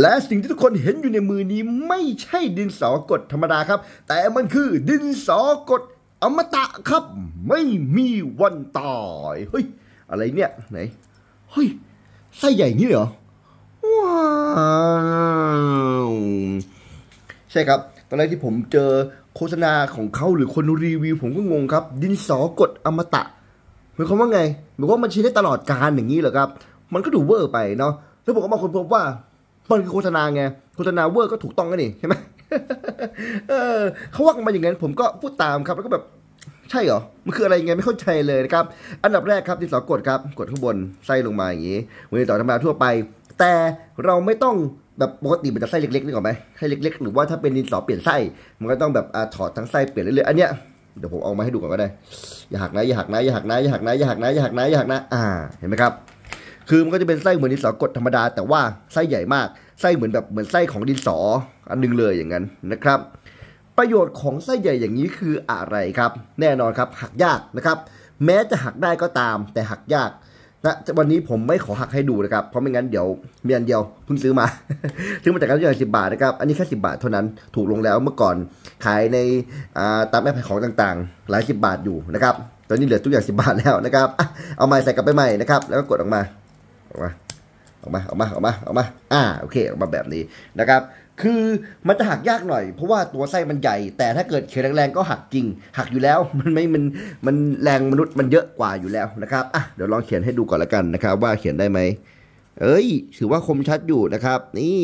และสิ่งที่ทุกคนเห็นอยู่ในมือนี้ไม่ใช่ดินสอกดธรรมดาครับ แต่มันคือดินสอกดอมตะครับ ไม่มีวันตายเฮ้ยอะไรเนี่ยไหนเฮ้ยไส้ใหญ่นี่เหรอว้าวใช่ครับ ตอนแรกที่ผมเจอโฆษณาของเขาหรือคนรีวิวผมก็งงครับ ดินสอกดอมตะหมายความว่าไงหมายความว่ามันใช้ได้ตลอดกาลอย่างนี้เหรอครับ มันก็ดูเวอร์ไปเนาะแล้วผมก็มาคนพบว่า มันคือโฆษณาไงโฆษณาเวอร์ก็ถูกต้องกันนี่ใช่ไหมเออเขาว่ากันมาอย่างนั้นผมก็พูดตามครับ แล้วก็แบบใช่เหรอ มันคืออะไรยังไงไม่เข้าใจเลยนะครับ อันดับแรกครับดินสอกดครับ กดข้างบนไส้ลงมาอย่างนี้มือนต่อธรรมดาทั่วไป แต่เราไม่ต้องแบบปกติมันจะไส้เล็กๆนึกออกไหมไส้เล็ก ๆ หรือว่าถ้าเป็นดินสอเปลี่ยนไส้ มันก็ต้องแบบอถอดทั้งไส้เปลี่ยนเรื่อยๆ อันเนี้ยเดี๋ยวผมเอามาให้ดูก่อนก็ได้ อย่าหักนะ อย่าหักนะ อย่าหักนะ อย่าหักนะ อย่าหักนะ อย่าหักนะ อย่าหักนะ อ่า เห็นไหมครับ คือมันก็จะเป็นไส้เหมือนดินสอกดธรรมดา แต่ว่าไส้ใหญ่มากไส้เหมือนแบบเหมือนไส้ของดินสออันนึงเลยอย่างนั้นนะครับ ประโยชน์ของไส้ใหญ่อย่างนี้คืออะไรครับ แน่นอนครับหักยากนะครับ แม้จะหักได้ก็ตาม แต่หักยากนะวันนี้ผมไม่ขอหักให้ดูนะครับ เพราะไม่งั้นเดี๋ยวมีอันเดียวเพิ่งซื้อมา ซื้อมาจากร้านย่สิบาทนะครับ อันนี้แค่สิบาทเท่านั้นถูกลงแล้วเมื่อก่อนขายในตามแอปขายของต่างๆ หลายสิบบาทอยู่นะครับ ตอนนี้เหลือทุกอย่างสิบาทแล้วนะครับ เอาใหม่ใส่กลับไปใหม่นะครับ แล้วก็กดออกมา ออกมาออกมาออกมาออกมาออกมาอ่าโอเคออกมาแบบนี้นะครับ คือมันจะหักยากหน่อย เพราะว่าตัวไส้มันใหญ่ แต่ถ้าเกิดเขียนแรงๆก็หักจริง หักอยู่แล้วมันไม่มันมันแรงมนุษย์มันเยอะกว่าอยู่แล้วนะครับอะเดี๋ยวลองเขียนให้ดูก่อนละกันนะครับ ว่าเขียนได้ไหมเอ้ย ถือว่าคมชัดอยู่นะครับ นี่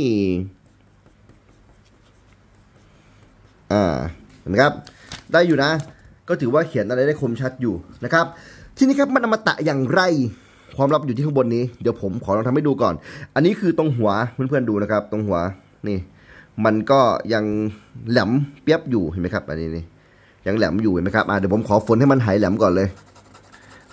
อ่าเห็นไหมครับ ได้อยู่นะ ก็ถือว่าเขียนอะไรได้คมชัดอยู่นะครับ ทีนี้ครับมันอมตะอย่างไร ความลับอยู่ที่ข้างบนนี้ เดี๋ยวผมขอลองทำให้ดูก่อน อันนี้คือตรงหัวเพื่อนๆดูนะครับ ตรงหัวนี่ มันก็ยังแหลมเปียบอยู่เห็นไหมครับ อันนี้นี่ยังแหลมอยู่เห็นไหมครับอ่าเดี๋ยวผมขอฝนให้มันหายแหลมก่อนเลย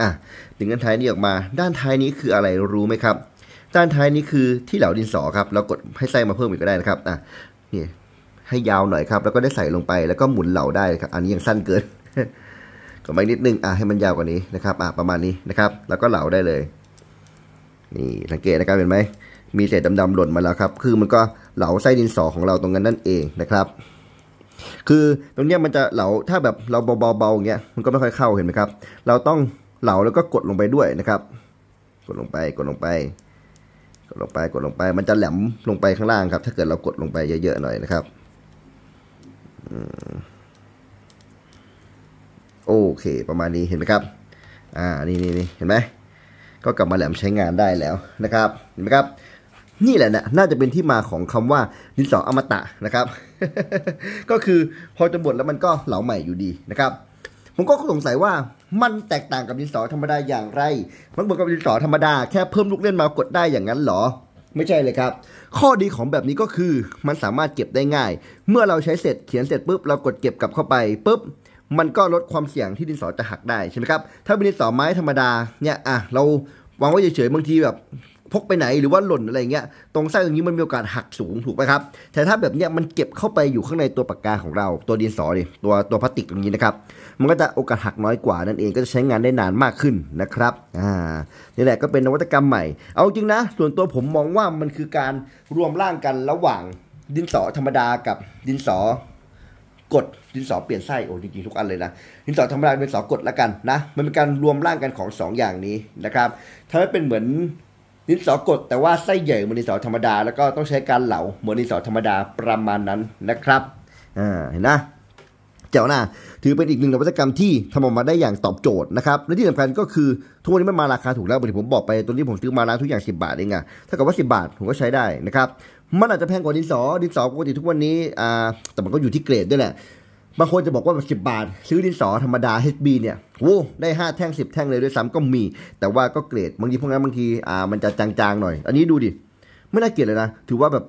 อะดึงด้านท้ายนี้ออกมา ด้านท้ายนี้คืออะไรรู้ไหมครับ ด้านท้ายนี้คือที่เหลาดินสอครับ เรากดให้ไส้มาเพิ่มอีกก็ได้นะครับอะนี่ให้ยาวหน่อยครับ แล้วก็ได้ใส่ลงไปแล้วก็หมุนเหลาได้ครับ อันนี้ยังสั้นเกินก็ไปนิดนึงอะให้มันยาวกว่านี้นะครับอะประมาณนี้นะครับ แล้วก็เหลาได้เลย นี่สังเกตนะครับเห็นไหมมีเศษดำๆหล่นมาแล้วครับ คือมันก็เหลาไส้ดินสอของเราตรงนั้นนั่นเองนะครับ คือตรงเนี้ยมันจะเหลาถ้าแบบเราเบาๆอย่างเงี้ยมันก็ไม่ค่อยเข้าเห็นไหมครับ เราต้อง เหลาแล้วก็กดลงไปด้วยนะครับ กดลงไปกดลงไป กดลงไปกดลงไป มันจะแหลมลงไปข้างล่างครับ ถ้าเกิดเรากดลงไปเยอะๆหน่อยนะครับโอเค ประมาณนี้เห็นไหมครับ อ่านี่นี่เห็นไหมก็กลับมาแหลมใช้งานได้แล้วนะครับเห็นไหมครับ นี่แหละนะน่าจะเป็นที่มาของคำว่าดินสออมตะนะครับ ก็คือพอจะบดแล้วมันก็เหลาใหม่อยู่ดีนะครับ ผมก็สงสัยว่า มันแตกต่างกับดินสอธรรมดาอย่างไร มันเหมือนกับดินสอธรรมดาแค่เพิ่มลูกเล่นมากดได้อย่างนั้นเหรอ ไม่ใช่เลยครับ ข้อดีของแบบนี้ก็คือมันสามารถเก็บได้ง่าย เมื่อเราใช้เสร็จเขียนเสร็จปุ๊บเรากดเก็บกลับเข้าไปปุ๊บมันก็ลดความเสี่ยงที่ดินสอจะหักได้ใช่ไหมครับ ถ้าเป็นดินสอไม้ธรรมดาเนี่ยอะเราวางไว้เฉยๆบางทีแบบ พกไปไหนหรือว่าหล่นอะไรเงี้ยตรงไส้ตรงนี้มันมีโอกาสหักสูงถูกไหมครับ แต่ถ้าแบบเนี้ยมันเก็บเข้าไปอยู่ข้างในตัวปากกาของเราตัวดินสอดิตัวตัวพลาสติกตรงนี้นะครับ มันก็จะโอกาสหักน้อยกว่านั่นเองก็จะใช้งานได้นานมากขึ้นนะครับอ่านี่แหละก็เป็นนวัตกรรมใหม่ เอาจริงนะ ส่วนตัวผมมองว่ามันคือการรวมร่างกันระหว่างดินสอธรรมดากับดินสอกดดินสอเปลี่ยนไส้โอ้จริงๆทุกอันเลยนะดินสอธรรมดาเป็นดินสอกดละกันนะมันเป็นการรวมร่างกันของสองอย่างนี้นะครับถ้าไม่เป็นเหมือน ดินสอกดแต่ว่าไส้ใหญ่เหมือนดินสอธรรมดา แล้วก็ต้องใช้การเหลาเหมือนดินสอธรรมดาประมาณนั้นนะครับอ่าเห็นนะเจ้าหน้าถือเป็นอีกหนึ่งนวัตกรรมที่ทำออกมาได้อย่างตอบโจทย์นะครับและที่สำคัญก็คือทุกวันนี้มันมาราคาถูกแล้วบางทีผมบอกไปตัวนี้ผมซื้อมาร้านทุกอย่าง 10 บาทเองอะถ้าเกิดว่า 10 บาทผมก็ใช้ได้นะครับมันอาจจะแพงกว่าดินสอดินสอปกติทุกวันนี้อ่าแต่มันก็อยู่ที่เกรดด้วยแหละ บางคนจะบอกว่าสิบาท ซื้อดินสอธรรมดา HB เนี่ยโว้ได้ห้าแท่งสิบแท่งเลยด้วยซ้ำก็มี แต่ว่าก็เกรดบางทีพวกนั้นบางทีอ่ามันจะจางๆหน่อย อันนี้ดูดิไม่น่าเกลียดเลยนะ ถือว่าแบบ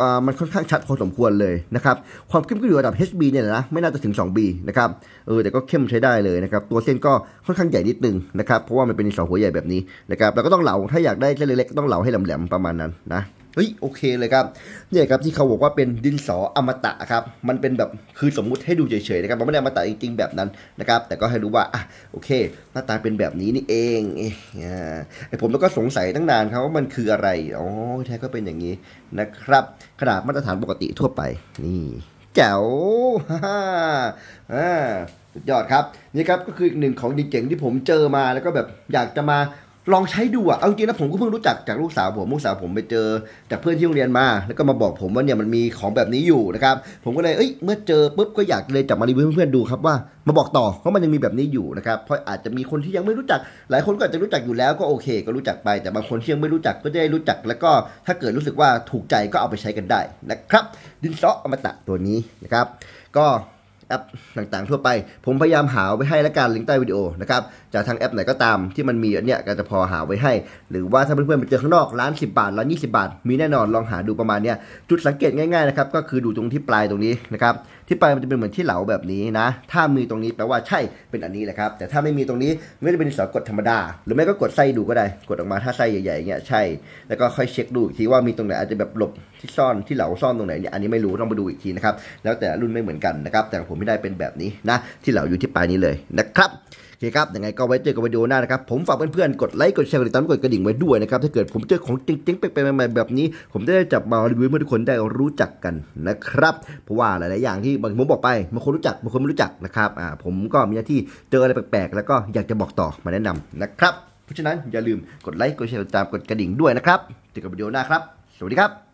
อ่ามันค่อนข้างชัดพอสมควรเลยนะครับ ความเข้มก็อยู่ระดับ HB เนี่ยนะ ไม่น่าจะถึง 2B นะครับ เออ แต่ก็เข้มใช้ได้เลยนะครับ ตัวเส้นก็ค่อนข้างใหญ่นิดนึงนะครับ เพราะว่ามันเป็นดินสอหัวใหญ่แบบนี้นะครับแล้วก็ต้องเหลา ถ้าอยากได้เส้นเล็กๆต้องเหลาให้แหลมๆ ประมาณนั้นนะ เฮ้ยโอเคเลยครับเนี่ยครับที่เขาบอกว่าเป็นดินสออมตะครับมันเป็นแบบคือสมมุติให้ดูเฉยๆนะครับมันไม่ได้อมตะจริงๆแบบนั้นนะครับแต่ก็ให้รู้ว่าอะโอเค หน้าตาเป็นแบบนี้นี่เองเอ๊ะอ่าไอผมแล้วก็สงสัยตั้งนานครับว่ามันคืออะไรอ๋อแท้ก็เป็นอย่างนี้นะครับขนาดมาตรฐานปกติทั่วไปนี่แจ๋วฮ่าฮ่าอ่าสุดยอดครับ นี่ครับก็คืออีกหนึ่งของดีเจ๋งที่ผมเจอมาแล้วก็แบบอยากจะมา ลองใช้ดูอะ เอาจริงนะผมก็เพิ่งรู้จักจากลูกสาวผม ลูกสาวผมไปเจอจากเพื่อนที่โรงเรียนมา แล้วก็มาบอกผมว่าเนี่ยมันมีของแบบนี้อยู่นะครับ ผมก็เลย เอ้ย เมื่อเจอปุ๊บก็อยากเลยจับมารีวิวเพื่อนๆดูครับว่ามาบอกต่อว่าะมันยังมีแบบนี้อยู่นะครับ เพราะอาจจะมีคนที่ยังไม่รู้จัก หลายคนก็อาจจะรู้จักอยู่แล้วก็โอเค ก็รู้จักไป แต่บางคนที่ยังไม่รู้จักก็จะได้รู้จัก แล้วก็ถ้าเกิดรู้สึกว่าถูกใจก็เอาไปใช้กันได้นะครับ ดินสออมตะตัวนี้นะครับ ก็ แอปต่างๆ ทั่วไป ผมพยายามหาไว้ให้และการลิงก์ใต้วิดีโอนะครับจากทางแอปไหนก็ตามที่มันมีอันเนี้ยก็จะพอหาไว้ให้ หรือว่าถ้าเพื่อนๆไปเจอข้างนอกร้าน10 บาทร้าน20 บาท มีแน่นอนลองหาดูประมาณเนี้ยจุดสังเกตง่ายๆนะครับก็คือดูตรงที่ปลายตรงนี้นะครับที่ปลายมันจะเป็นเหมือนที่เหลาแบบนี้นะ ถ้ามีตรงนี้แปลว่าใช่เป็นอันนี้แหละครับแต่ถ้าไม่มีตรงนี้ไม่ได้เป็นสอกดธรรมดา หรือไม่ก็กดไส้ดูก็ได้ กดออกมาถ้าไส้ใหญ่ๆเงี้ยใช่แล้วก็ค่อยเช็คดูอีกทีว่ามีตรงไหนอาจจะแบบหลบที่ซ่อนที่เหลาซ่อนตรงไหนเนี่ยอันนี้ไม่รู้ต้องไปดูอีกทีนะครับแล้วแต่รุ่นไม่เหมือนกันนะครับแต่ผมไม่ได้เป็นแบบนี้นะที่เหลาอยู่ที่ปลายนี้เลยนะครับโอเคครับยังไงก็ไว้เจอกันวิดีโอหน้านะครับ ผมฝากเพื่อนๆ กดไลค์ กดแชร์ กดติดตาม กดกระดิ่งไว้ด้วยนะครับ ถ้าเกิดผมเจอของจริงๆ ไปๆใหม่ๆ แบบนี้ ผมจะได้จับมารีวิวให้ทุกคนได้รู้จักกันนะครับ เพราะว่าหลายๆ อย่างที่บางผมบอกไปบางคนรู้จักบางคนไม่รู้จักนะครับ อ่า ผมก็มีหน้าที่เจออะไรแปลกๆ แล้วก็อยากจะบอกต่อมาแนะนำนะครับ เพราะฉะนั้นอย่าลืมกดไลค์ กดแชร์ กดติดตาม กดกระดิ่งด้วยนะครับ เจอกันวิดีโอหน้าครับ สวัสดีครับ